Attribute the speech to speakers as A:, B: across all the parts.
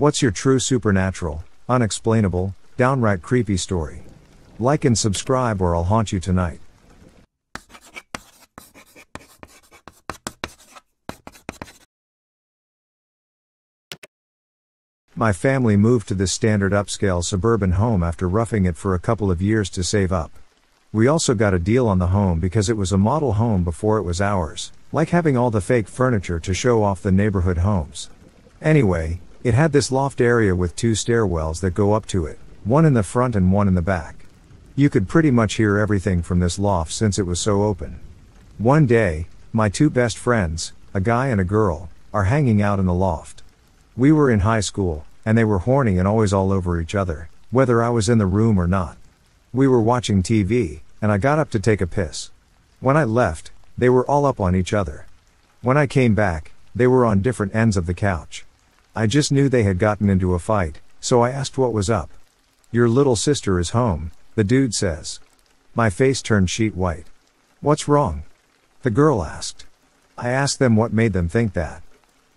A: What's your true supernatural, unexplainable, downright creepy story? Like and subscribe or I'll haunt you tonight. My family moved to this standard upscale suburban home after roughing it for a couple of years to save up. We also got a deal on the home because it was a model home before it was ours, like having all the fake furniture to show off the neighborhood homes. Anyway, it had this loft area with two stairwells that go up to it, one in the front and one in the back. You could pretty much hear everything from this loft since it was so open. One day, my two best friends, a guy and a girl, are hanging out in the loft. We were in high school, and they were horny and always all over each other, whether I was in the room or not. We were watching TV, and I got up to take a piss. When I left, they were all up on each other. When I came back, they were on different ends of the couch. I just knew they had gotten into a fight, so I asked what was up. Your little sister is home, the dude says. My face turned sheet white. What's wrong? The girl asked. I asked them what made them think that.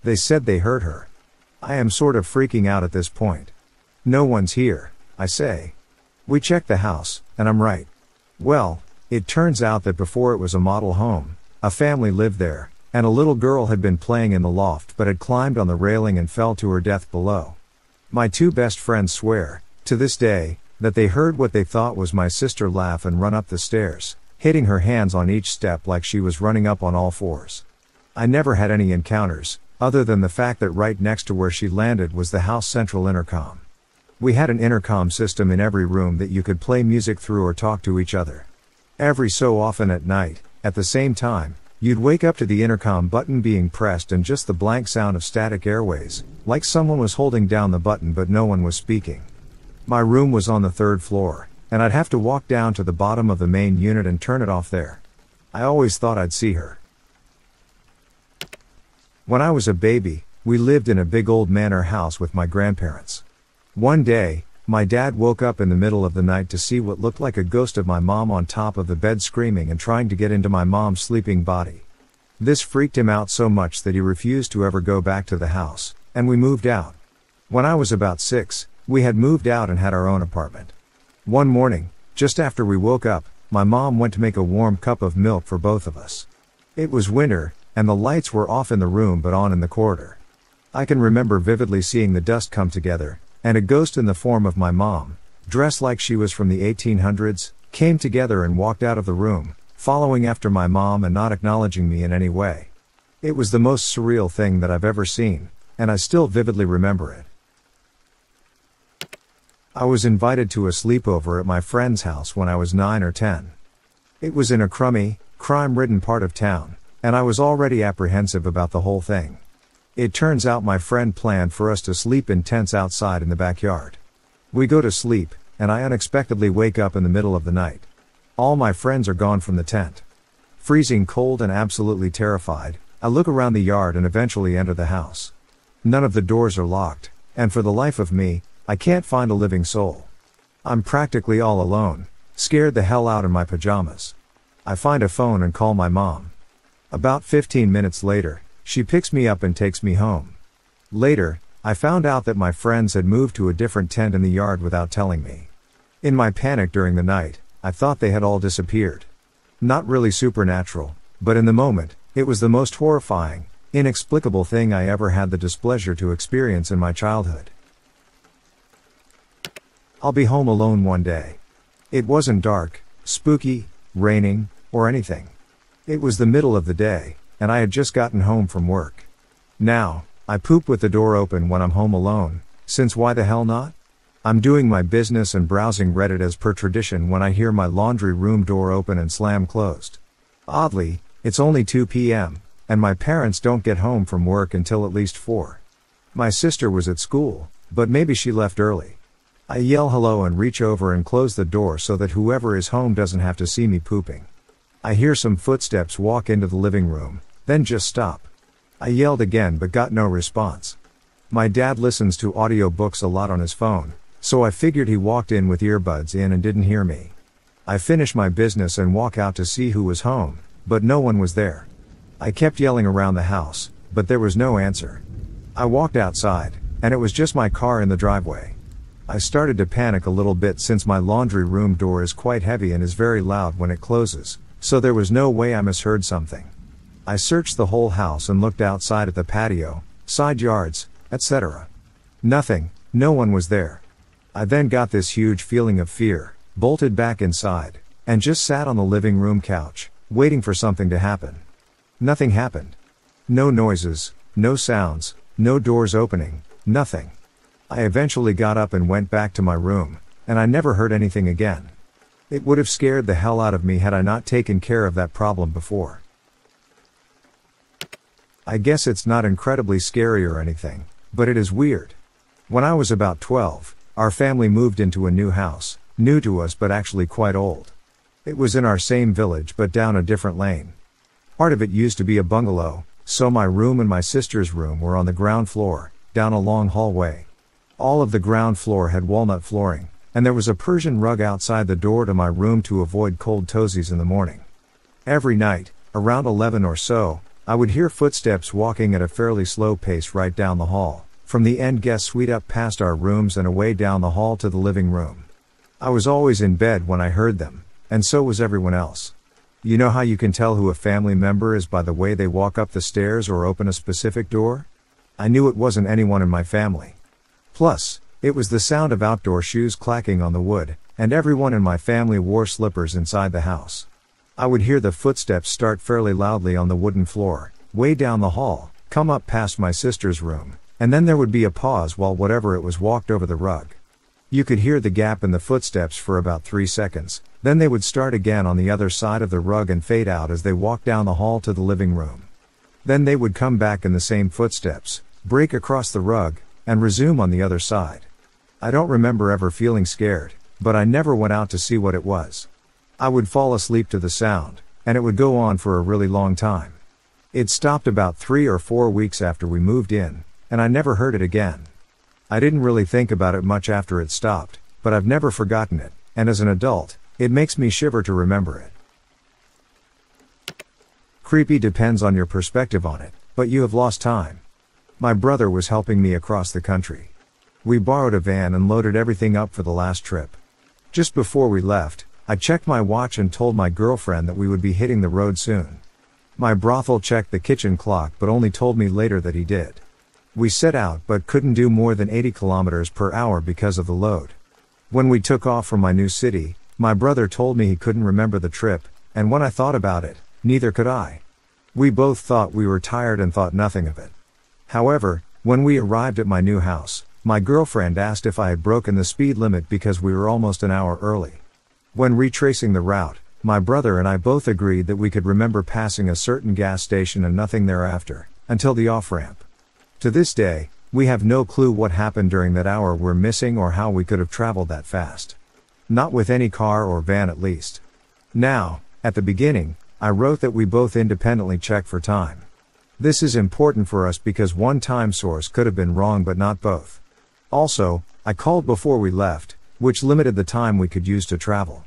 A: They said they heard her. I am sort of freaking out at this point. No one's here, I say. We check the house, and I'm right. Well, it turns out that before it was a model home, a family lived there, and a little girl had been playing in the loft but had climbed on the railing and fell to her death below. My two best friends swear, to this day, that they heard what they thought was my sister laugh and run up the stairs, hitting her hands on each step like she was running up on all fours. I never had any encounters, other than the fact that right next to where she landed was the house central intercom. We had an intercom system in every room that you could play music through or talk to each other. Every so often at night, at the same time, you'd wake up to the intercom button being pressed and just the blank sound of static airways, like someone was holding down the button but no one was speaking. My room was on the third floor, and I'd have to walk down to the bottom of the main unit and turn it off there. I always thought I'd see her. When I was a baby, we lived in a big old manor house with my grandparents. One day, my dad woke up in the middle of the night to see what looked like a ghost of my mom on top of the bed screaming and trying to get into my mom's sleeping body. This freaked him out so much that he refused to ever go back to the house, and we moved out. When I was about six, we had moved out and had our own apartment. One morning, just after we woke up, my mom went to make a warm cup of milk for both of us. It was winter, and the lights were off in the room but on in the corridor. I can remember vividly seeing the dust come together, and a ghost in the form of my mom, dressed like she was from the 1800s, came together and walked out of the room, following after my mom and not acknowledging me in any way. It was the most surreal thing that I've ever seen, and I still vividly remember it. I was invited to a sleepover at my friend's house when I was 9 or 10. It was in a crummy, crime ridden part of town, and I was already apprehensive about the whole thing. It turns out my friend planned for us to sleep in tents outside in the backyard. We go to sleep, and I unexpectedly wake up in the middle of the night. All my friends are gone from the tent. Freezing cold and absolutely terrified, I look around the yard and eventually enter the house. None of the doors are locked, and for the life of me, I can't find a living soul. I'm practically all alone, scared the hell out in my pajamas. I find a phone and call my mom. About 15 minutes later, she picks me up and takes me home. Later, I found out that my friends had moved to a different tent in the yard without telling me. In my panic during the night, I thought they had all disappeared. Not really supernatural, but in the moment, it was the most horrifying, inexplicable thing I ever had the displeasure to experience in my childhood. I'll be home alone one day. It wasn't dark, spooky, raining, or anything. It was the middle of the day, and I had just gotten home from work. Now, I poop with the door open when I'm home alone, since why the hell not? I'm doing my business and browsing Reddit as per tradition when I hear my laundry room door open and slam closed. Oddly, it's only 2 p.m., and my parents don't get home from work until at least 4. My sister was at school, but maybe she left early. I yell hello and reach over and close the door so that whoever is home doesn't have to see me pooping. I hear some footsteps walk into the living room, then just stop. I yelled again but got no response. My dad listens to audiobooks a lot on his phone, so I figured he walked in with earbuds in and didn't hear me. I finish my business and walk out to see who was home, but no one was there. I kept yelling around the house, but there was no answer. I walked outside, and it was just my car in the driveway. I started to panic a little bit since my laundry room door is quite heavy and is very loud when it closes, so there was no way I misheard something. I searched the whole house and looked outside at the patio, side yards, etc. Nothing, no one was there. I then got this huge feeling of fear, bolted back inside, and just sat on the living room couch, waiting for something to happen. Nothing happened. No noises, no sounds, no doors opening, nothing. I eventually got up and went back to my room, and I never heard anything again. It would have scared the hell out of me had I not taken care of that problem before. I guess it's not incredibly scary or anything, but it is weird. When I was about 12, our family moved into a new house, new to us but actually quite old. It was in our same village but down a different lane. Part of it used to be a bungalow, so my room and my sister's room were on the ground floor, down a long hallway. All of the ground floor had walnut flooring, and there was a Persian rug outside the door to my room to avoid cold toesies in the morning. Every night, around 11 or so, I would hear footsteps walking at a fairly slow pace right down the hall, from the end guest suite up past our rooms and away down the hall to the living room. I was always in bed when I heard them, and so was everyone else. You know how you can tell who a family member is by the way they walk up the stairs or open a specific door? I knew it wasn't anyone in my family. Plus, it was the sound of outdoor shoes clacking on the wood, and everyone in my family wore slippers inside the house. I would hear the footsteps start fairly loudly on the wooden floor, way down the hall, come up past my sister's room, and then there would be a pause while whatever it was walked over the rug. You could hear the gap in the footsteps for about three seconds, then they would start again on the other side of the rug and fade out as they walked down the hall to the living room. Then they would come back in the same footsteps, break across the rug, and resume on the other side. I don't remember ever feeling scared, but I never went out to see what it was. I would fall asleep to the sound, and it would go on for a really long time. It stopped about three or four weeks after we moved in, and I never heard it again. I didn't really think about it much after it stopped, but I've never forgotten it, and as an adult, it makes me shiver to remember it. Creepy depends on your perspective on it, but you have lost time. My brother was helping me across the country. We borrowed a van and loaded everything up for the last trip. Just before we left, I checked my watch and told my girlfriend that we would be hitting the road soon. My brothel checked the kitchen clock but only told me later that he did. We set out but couldn't do more than 80 kilometers per hour because of the load. When we took off from my new city, my brother told me he couldn't remember the trip, and when I thought about it, neither could I. We both thought we were tired and thought nothing of it. However, when we arrived at my new house, my girlfriend asked if I had broken the speed limit because we were almost an hour early. When retracing the route, my brother and I both agreed that we could remember passing a certain gas station and nothing thereafter, until the off ramp. To this day, we have no clue what happened during that hour we're missing or how we could have traveled that fast. Not with any car or van at least. Now, at the beginning, I wrote that we both independently check for time. This is important for us because one time source could have been wrong but not both. Also, I called before we left, which limited the time we could use to travel.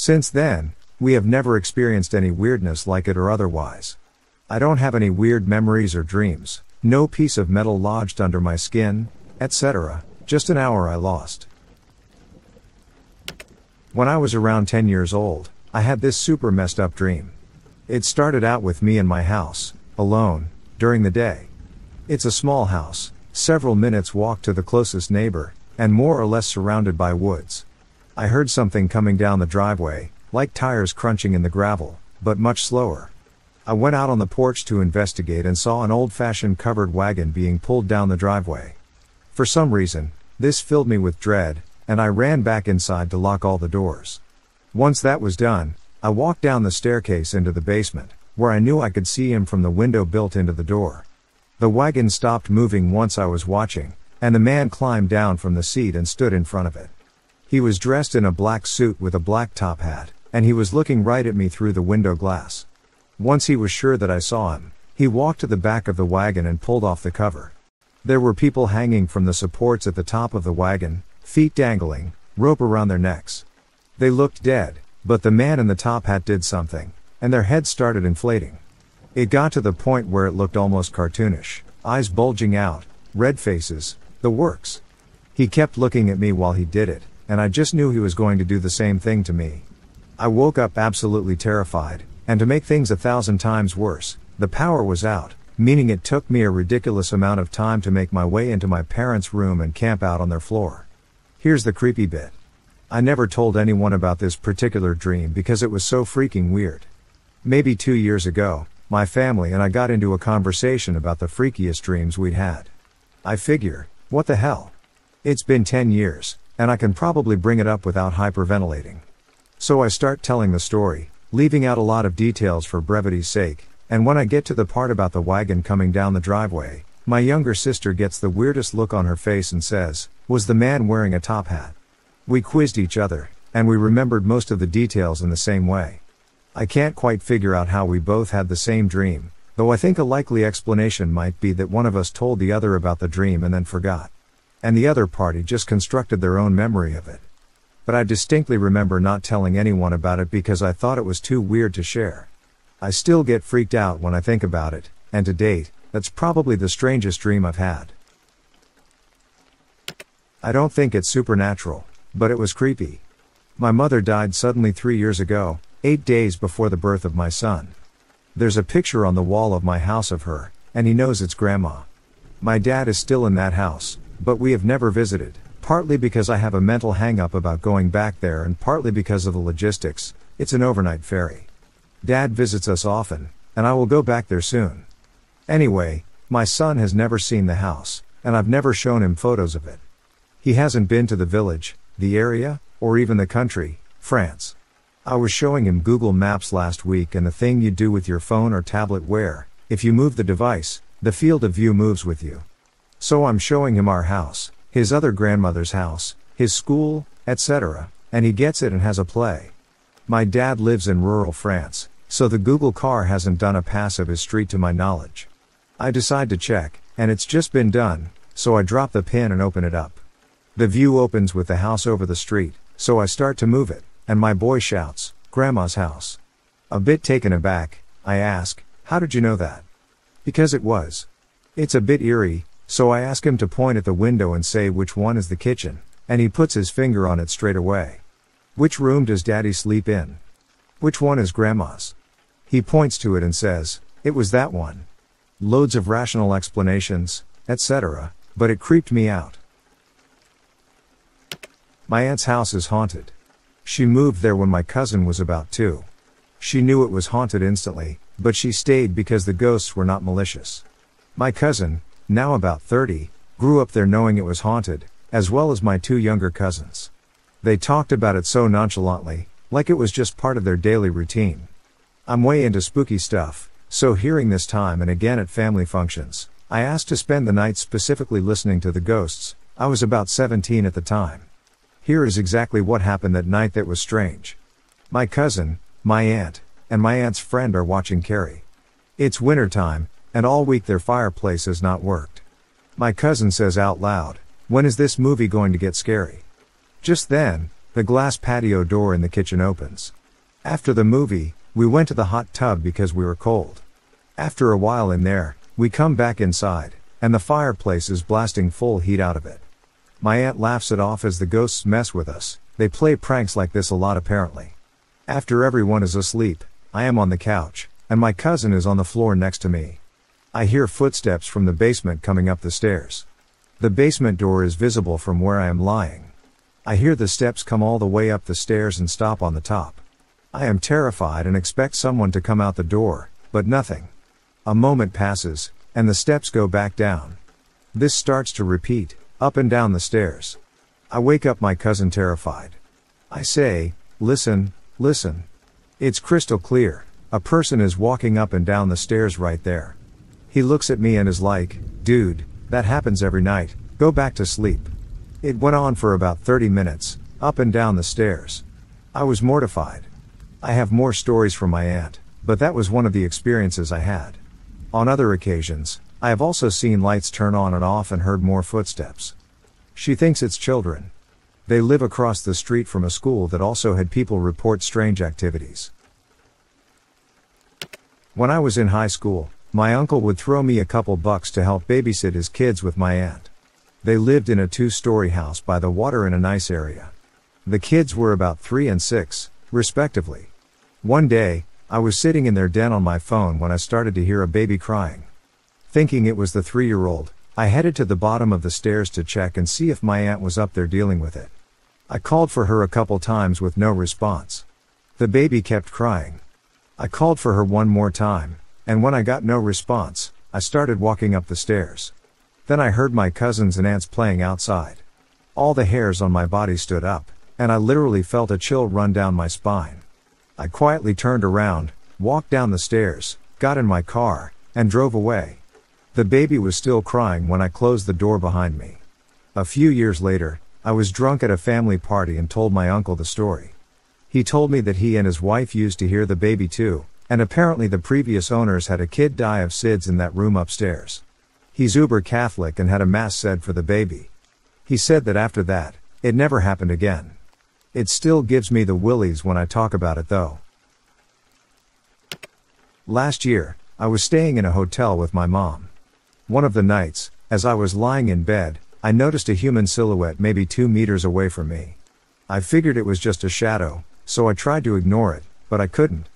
A: Since then, we have never experienced any weirdness like it or otherwise. I don't have any weird memories or dreams, no piece of metal lodged under my skin, etc., just an hour I lost. When I was around 10 years old, I had this super messed up dream. It started out with me in my house, alone, during the day. It's a small house, several minutes walk to the closest neighbor, and more or less surrounded by woods. I heard something coming down the driveway, like tires crunching in the gravel, but much slower. I went out on the porch to investigate and saw an old fashioned covered wagon being pulled down the driveway. For some reason, this filled me with dread, and I ran back inside to lock all the doors. Once that was done, I walked down the staircase into the basement, where I knew I could see him from the window built into the door. The wagon stopped moving once I was watching, and the man climbed down from the seat and stood in front of it. He was dressed in a black suit with a black top hat, and he was looking right at me through the window glass. Once he was sure that I saw him, he walked to the back of the wagon and pulled off the cover. There were people hanging from the supports at the top of the wagon, feet dangling, rope around their necks. They looked dead, but the man in the top hat did something, and their heads started inflating. It got to the point where it looked almost cartoonish, eyes bulging out, red faces, The works. He kept looking at me while he did it, and I just knew he was going to do the same thing to me. I woke up absolutely terrified, and to make things a thousand times worse, the power was out, meaning it took me a ridiculous amount of time to make my way into my parents' room and camp out on their floor. Here's the creepy bit. I never told anyone about this particular dream because it was so freaking weird. Maybe two years ago, my family and I got into a conversation about the freakiest dreams we'd had. I figure, what the hell? It's been 10 years, and I can probably bring it up without hyperventilating. So I start telling the story, leaving out a lot of details for brevity's sake, and when I get to the part about the wagon coming down the driveway, my younger sister gets the weirdest look on her face and says, Was the man wearing a top hat? We quizzed each other, and we remembered most of the details in the same way. I can't quite figure out how we both had the same dream, though I think a likely explanation might be that one of us told the other about the dream and then forgot. And the other party just constructed their own memory of it. But I distinctly remember not telling anyone about it because I thought it was too weird to share. I still get freaked out when I think about it, and to date, that's probably the strangest dream I've had. I don't think it's supernatural, but it was creepy. My mother died suddenly three years ago, Eight days before the birth of my son. There's a picture on the wall of my house of her, and he knows it's grandma. My dad is still in that house, but we have never visited, partly because I have a mental hang up about going back there and partly because of the logistics, it's an overnight ferry. Dad visits us often, and I will go back there soon. Anyway, my son has never seen the house, and I've never shown him photos of it. He hasn't been to the village, the area, or even the country, France. I was showing him Google Maps last week and the thing you do with your phone or tablet where, if you move the device, the field of view moves with you. So I'm showing him our house, his other grandmother's house, his school, etc., and he gets it and has a play. My dad lives in rural France, so the Google car hasn't done a pass of his street to my knowledge. I decide to check, and it's just been done, so I drop the pin and open it up. The view opens with the house over the street, so I start to move it and my boy shouts, Grandma's house. A bit taken aback, I ask, How did you know that? Because it was. It's a bit eerie, so I ask him to point at the window and say which one is the kitchen, and he puts his finger on it straight away. Which room does daddy sleep in? Which one is grandma's? He points to it and says, It was that one. Loads of rational explanations, etc., but it creeped me out. My aunt's house is haunted. She moved there when my cousin was about two. She knew it was haunted instantly, but she stayed because the ghosts were not malicious. My cousin, now about 30, grew up there knowing it was haunted, as well as my two younger cousins. They talked about it so nonchalantly, like it was just part of their daily routine. I'm way into spooky stuff, so hearing this time and again at family functions, I asked to spend the night specifically listening to the ghosts. I was about 17 at the time. Here is exactly what happened that night that was strange. My cousin, my aunt, and my aunt's friend are watching Carrie. It's winter time, and all week their fireplace has not worked. My cousin says out loud, When is this movie going to get scary? Just then, the glass patio door in the kitchen opens. After the movie, we went to the hot tub because we were cold. After a while in there, we come back inside, and the fireplace is blasting full heat out of it. My aunt laughs it off as the ghosts mess with us, they play pranks like this a lot apparently. After everyone is asleep, I am on the couch, and my cousin is on the floor next to me. I hear footsteps from the basement coming up the stairs. The basement door is visible from where I am lying. I hear the steps come all the way up the stairs and stop on the top. I am terrified and expect someone to come out the door, but nothing. A moment passes, and the steps go back down. This starts to repeat, up and down the stairs. I wake up my cousin terrified. I say, listen, listen. It's crystal clear, a person is walking up and down the stairs right there. He looks at me and is like, dude, that happens every night, go back to sleep. It went on for about 30 minutes, up and down the stairs. I was mortified. I have more stories from my aunt, but that was one of the experiences I had. On other occasions, I have also seen lights turn on and off and heard more footsteps. She thinks it's children. They live across the street from a school that also had people report strange activities. When I was in high school, my uncle would throw me a couple bucks to help babysit his kids with my aunt. They lived in a two story house by the water in a nice area. The kids were about three and six, respectively. One day, I was sitting in their den on my phone when I started to hear a baby crying. Thinking it was the three year old, I headed to the bottom of the stairs to check and see if my aunt was up there dealing with it. I called for her a couple times with no response. The baby kept crying. I called for her one more time, and when I got no response, I started walking up the stairs. Then I heard my cousins and aunts playing outside. All the hairs on my body stood up, and I literally felt a chill run down my spine. I quietly turned around, walked down the stairs, got in my car, and drove away. The baby was still crying when I closed the door behind me. A few years later, I was drunk at a family party and told my uncle the story. He told me that he and his wife used to hear the baby too, and apparently the previous owners had a kid die of SIDS in that room upstairs. He's uber Catholic and had a mass said for the baby. He said that after that, it never happened again. It still gives me the willies when I talk about it though. Last year, I was staying in a hotel with my mom. One of the nights, as I was lying in bed, I noticed a human silhouette maybe two meters away from me. I figured it was just a shadow, so I tried to ignore it, but I couldn't.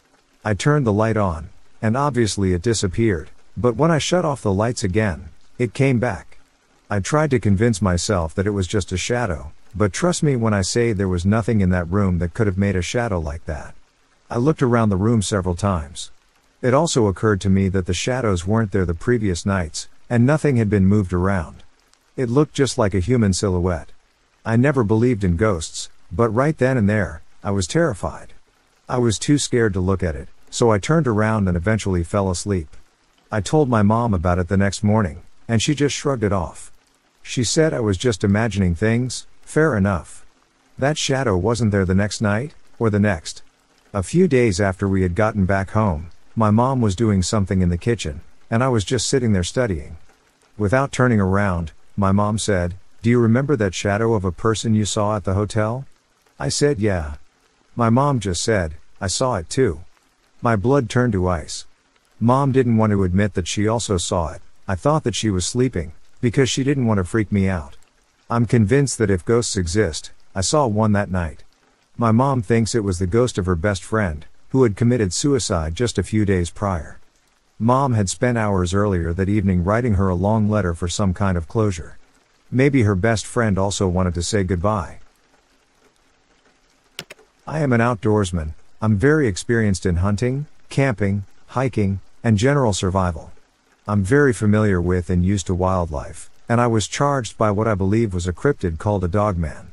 A: I turned the light on, and obviously it disappeared, but when I shut off the lights again, it came back. I tried to convince myself that it was just a shadow, but trust me when I say there was nothing in that room that could have made a shadow like that. I looked around the room several times. It also occurred to me that the shadows weren't there the previous nights, and nothing had been moved around. It looked just like a human silhouette. I never believed in ghosts, but right then and there, I was terrified. I was too scared to look at it, so I turned around and eventually fell asleep. I told my mom about it the next morning, and she just shrugged it off. She said I was just imagining things, fair enough. That shadow wasn't there the next night, or the next. A few days after we had gotten back home, my mom was doing something in the kitchen, and I was just sitting there studying. Without turning around, my mom said, Do you remember that shadow of a person you saw at the hotel? I said, Yeah. My mom just said, I saw it too. My blood turned to ice. Mom didn't want to admit that she also saw it. I thought that she was sleeping, because she didn't want to freak me out. I'm convinced that if ghosts exist, I saw one that night. My mom thinks it was the ghost of her best friend, who had committed suicide just a few days prior. Mom had spent hours earlier that evening writing her a long letter for some kind of closure. Maybe her best friend also wanted to say goodbye. I am an outdoorsman, I'm very experienced in hunting, camping, hiking, and general survival. I'm very familiar with and used to wildlife, and I was charged by what I believe was a cryptid called a dogman.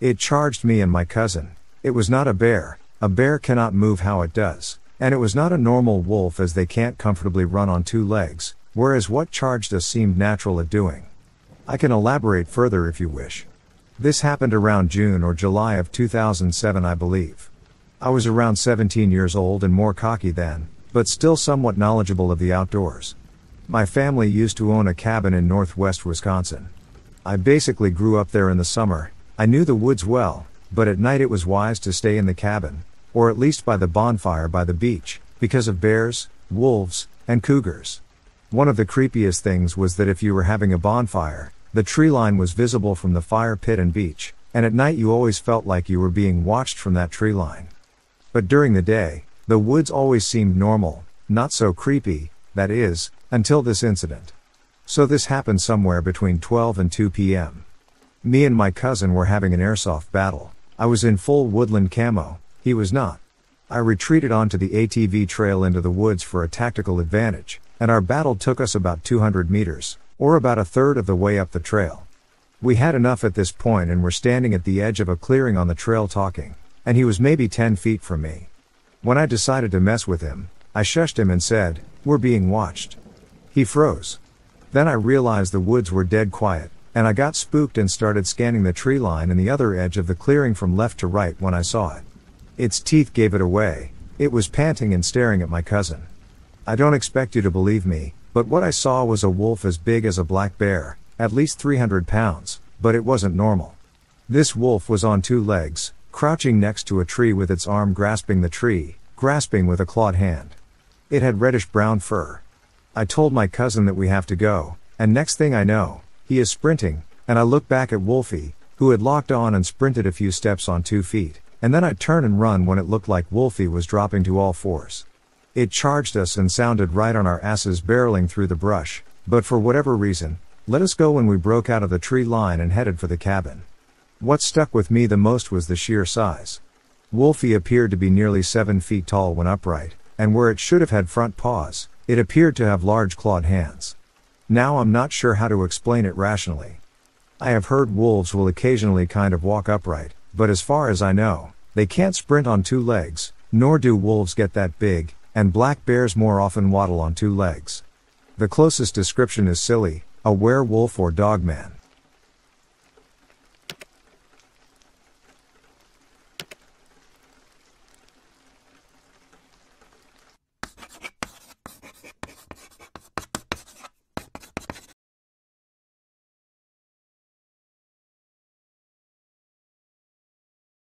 A: It charged me and my cousin. It was not a bear, a bear cannot move how it does, and it was not a normal wolf as they can't comfortably run on two legs, whereas what charged us seemed natural at doing. I can elaborate further if you wish. This happened around June or July of 2007, I believe. I was around 17 years old and more cocky then, but still somewhat knowledgeable of the outdoors. My family used to own a cabin in northwest Wisconsin. I basically grew up there in the summer, I knew the woods well, but at night it was wise to stay in the cabin, or at least by the bonfire by the beach, because of bears, wolves, and cougars. One of the creepiest things was that if you were having a bonfire, the tree line was visible from the fire pit and beach, and at night you always felt like you were being watched from that tree line. But during the day, the woods always seemed normal, not so creepy, that is, until this incident. So this happened somewhere between 12 and 2 p.m. Me and my cousin were having an airsoft battle. I was in full woodland camo, he was not. I retreated onto the ATV trail into the woods for a tactical advantage, and our battle took us about 200 meters or about a third of the way up the trail. We had enough at this point and were standing at the edge of a clearing on the trail talking, and he was maybe 10 feet from me. When I decided to mess with him, I shushed him and said, We're being watched. He froze. Then I realized the woods were dead quiet, and I got spooked and started scanning the tree line and the other edge of the clearing from left to right when I saw it. Its teeth gave it away, it was panting and staring at my cousin. I don't expect you to believe me, but what I saw was a wolf as big as a black bear, at least 300 pounds, but it wasn't normal. This wolf was on two legs, crouching next to a tree with its arm grasping the tree, grasping with a clawed hand. It had reddish brown fur. I told my cousin that we have to go, and next thing I know, he is sprinting, and I look back at Wolfie, who had locked on and sprinted a few steps on two feet, and then I'd turn and run when it looked like Wolfie was dropping to all fours. It charged us and sounded right on our asses barreling through the brush, but for whatever reason, let us go when we broke out of the tree line and headed for the cabin. What stuck with me the most was the sheer size. Wolfie appeared to be nearly seven feet tall when upright, and where it should have had front paws, it appeared to have large clawed hands. Now I'm not sure how to explain it rationally. I have heard wolves will occasionally kind of walk upright, but as far as I know, they can't sprint on two legs, nor do wolves get that big, and black bears more often waddle on two legs. The closest description is silly, a werewolf or dogman.